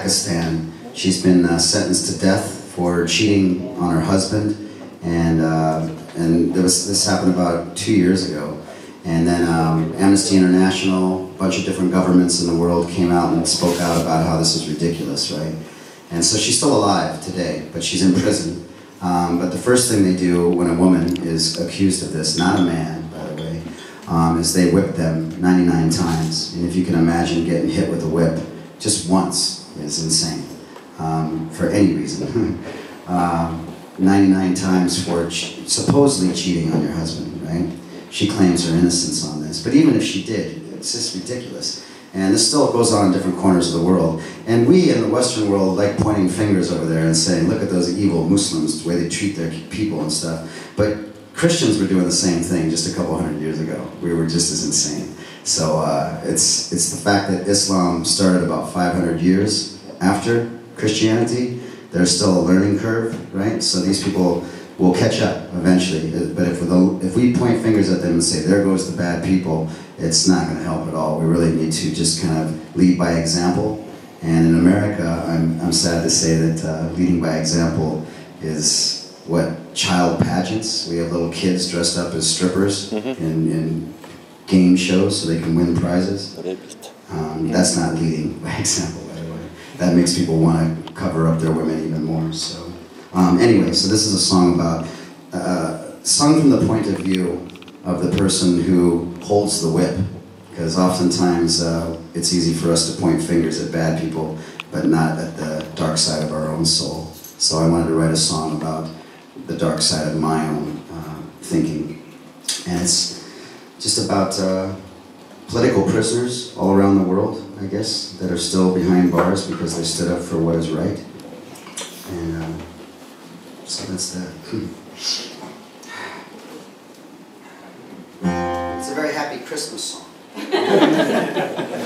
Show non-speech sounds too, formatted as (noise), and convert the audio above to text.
Pakistan. She's been uh, sentenced to death for cheating on her husband, and uh, and was, this happened about two years ago. And then um, Amnesty International, a bunch of different governments in the world came out and spoke out about how this is ridiculous, right? And so she's still alive today, but she's in prison. Um, but the first thing they do when a woman is accused of this, not a man, by the way, um, is they whip them 99 times. And if you can imagine getting hit with a whip just once is insane um, for any reason. (laughs) um, 99 times for supposedly cheating on your husband, right? She claims her innocence on this. But even if she did, it's just ridiculous. And this still goes on in different corners of the world. And we in the Western world like pointing fingers over there and saying, look at those evil Muslims, the way they treat their people and stuff. But Christians were doing the same thing just a couple hundred years ago. We were just as insane. So uh, it's, it's the fact that Islam started about 500 years after Christianity. There's still a learning curve, right? So these people will catch up eventually. But if, if we point fingers at them and say, there goes the bad people, it's not going to help at all. We really need to just kind of lead by example. And in America, I'm, I'm sad to say that uh, leading by example is what child pageants. We have little kids dressed up as strippers mm -hmm. in, in game shows so they can win prizes. Um, that's not leading by (laughs) example, by the way. That makes people want to cover up their women even more. So. Um, anyway, so this is a song about, uh, sung from the point of view of the person who holds the whip. Because oftentimes uh, it's easy for us to point fingers at bad people, but not at the dark side of our own soul. So I wanted to write a song about the dark side of my own uh, thinking. And it's just about uh, political prisoners all around the world, I guess, that are still behind bars because they stood up for what is right. And uh, so that's that. It's a very happy Christmas song. (laughs)